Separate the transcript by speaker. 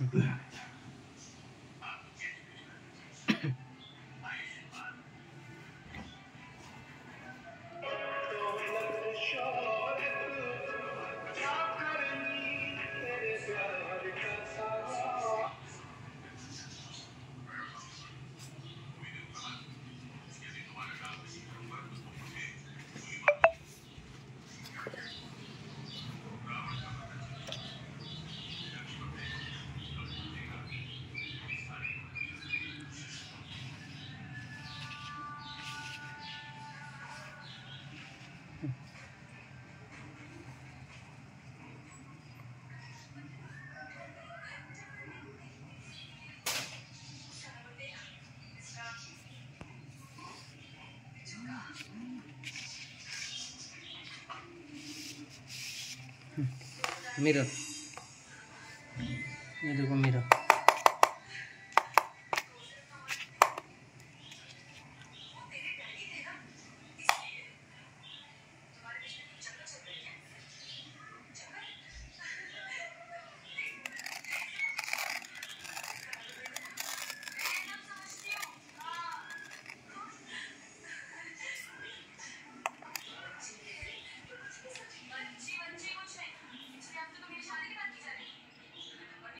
Speaker 1: Yeah. Mirror ये देखो मिरर